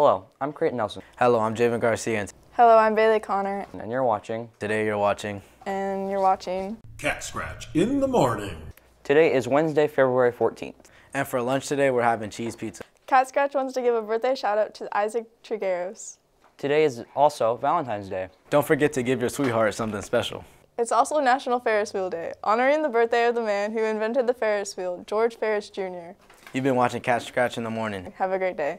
Hello, I'm Creighton Nelson, Hello, I'm Javen Garcia, and Hello, I'm Bailey Connor, and you're watching. today you're watching. and you're watching. Cat Scratch in the morning. Today is Wednesday, February 14th. And for lunch today, we're having cheese pizza. Cat Scratch wants to give a birthday shout out to Isaac Trigueros. Today is also Valentine's Day. Don't forget to give your sweetheart something special. It's also National Ferris Wheel Day, honoring the birthday of the man who invented the Ferris wheel, George Ferris Jr. You've been watching Cat Scratch in the morning. Have a great day.